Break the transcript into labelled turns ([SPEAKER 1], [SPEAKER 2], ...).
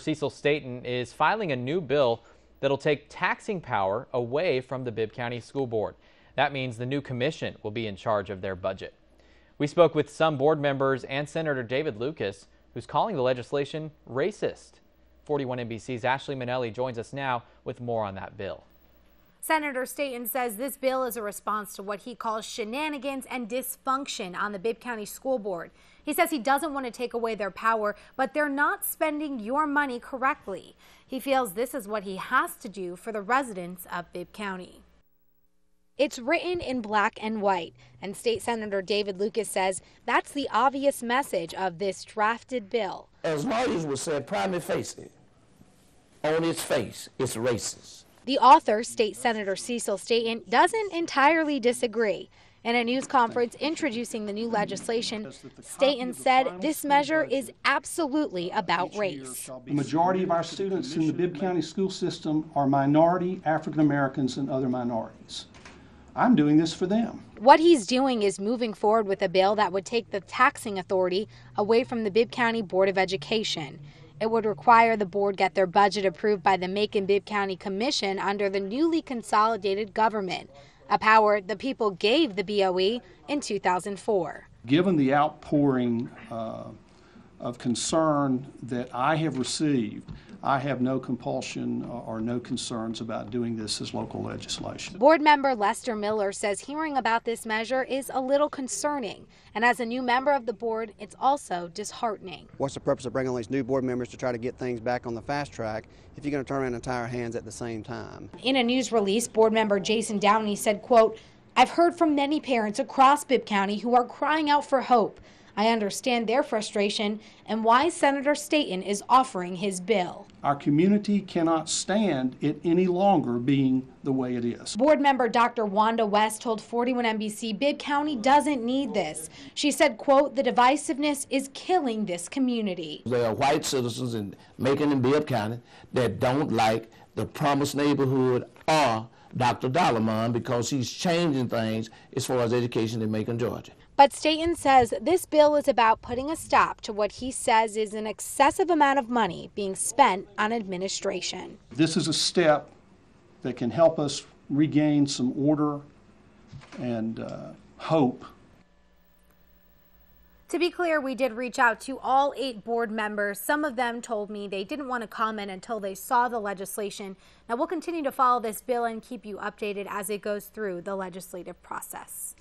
[SPEAKER 1] Cecil Staton is filing a new bill that'll take taxing power away from the Bibb County School Board. That means the new commission will be in charge of their budget. We spoke with some board members and Senator David Lucas, who's calling the legislation racist. 41 NBC's Ashley Manelli joins us now with more on that bill.
[SPEAKER 2] Senator Staton says this bill is a response to what he calls shenanigans and dysfunction on the Bibb County School Board. He says he doesn't want to take away their power, but they're not spending your money correctly. He feels this is what he has to do for the residents of Bibb County. It's written in black and white, and State Senator David Lucas says that's the obvious message of this drafted bill.
[SPEAKER 3] As lawyers would say, prima facie, on its face, it's racist.
[SPEAKER 2] The author, State Senator Cecil Staton, doesn't entirely disagree. In a news conference introducing the new legislation, Staton said this measure is absolutely about race.
[SPEAKER 4] The majority of our students in the Bibb County school system are minority, African Americans, and other minorities. I'm doing this for them.
[SPEAKER 2] What he's doing is moving forward with a bill that would take the taxing authority away from the Bibb County Board of Education. It would require the board get their budget approved by the Macon Bibb County Commission under the newly consolidated government, a power the people gave the BOE in 2004.
[SPEAKER 4] Given the outpouring uh, of concern that I have received, I have no compulsion or no concerns about doing this as local legislation.
[SPEAKER 2] Board member Lester Miller says hearing about this measure is a little concerning, and as a new member of the board, it's also disheartening.
[SPEAKER 5] What's the purpose of bringing all these new board members to try to get things back on the fast track if you're going to turn around and tie our hands at the same time?
[SPEAKER 2] In a news release, board member Jason Downey said, quote, I've heard from many parents across Bibb County who are crying out for hope. I understand their frustration and why Senator Staton is offering his bill.
[SPEAKER 4] Our community cannot stand it any longer being the way it is.
[SPEAKER 2] Board member Dr. Wanda West told 41 NBC Bibb County doesn't need this. She said, quote, the divisiveness is killing this community.
[SPEAKER 3] There are white citizens in Macon and Bibb County that don't like the promised neighborhood or Dr. Dallemand because he's changing things as far as education in Macon, Georgia.
[SPEAKER 2] But Staton says this bill is about putting a stop to what he says is an excessive amount of money being spent on administration.
[SPEAKER 4] This is a step that can help us regain some order and uh, hope.
[SPEAKER 2] To be clear, we did reach out to all eight board members. Some of them told me they didn't want to comment until they saw the legislation. Now, we'll continue to follow this bill and keep you updated as it goes through the legislative process.